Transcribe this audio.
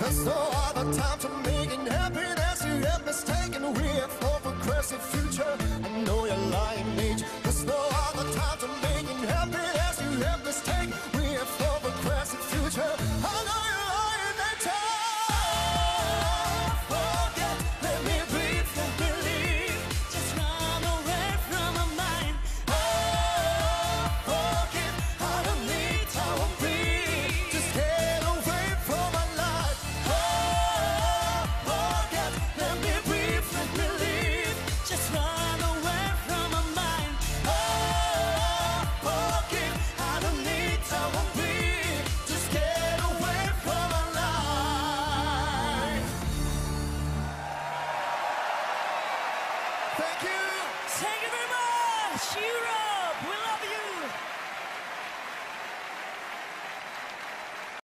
There's no other time to making happiness you have mistaken We have no progressive future. I know you're lying, age. There's no other time to Thank you. Thank you very much, Europe. We love you.